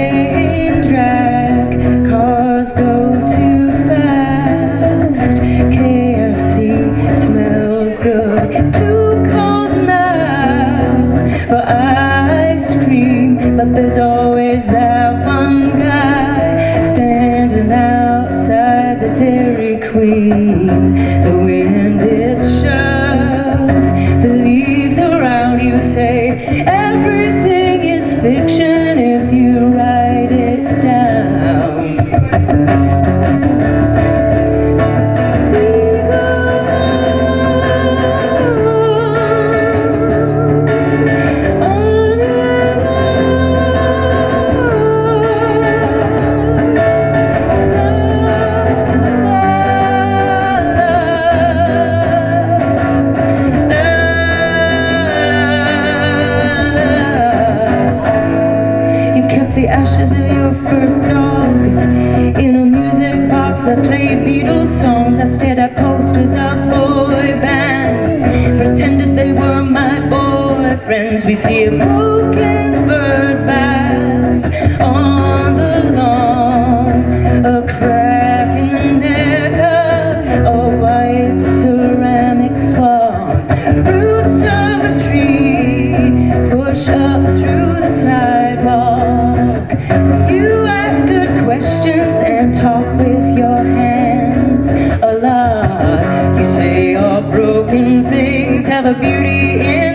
train track, cars go too fast. KFC smells good, too cold now for ice cream, but there's always that one guy standing outside the Dairy Queen. The wind it shoves, the leaves around you say everything is fiction. Kept the ashes of your first dog in a music box that played Beatles songs. I stared at posters of boy bands, pretended they were my boyfriends. We see a broken bird bath on the lawn, You ask good questions and talk with your hands a lot. You say all broken things have a beauty in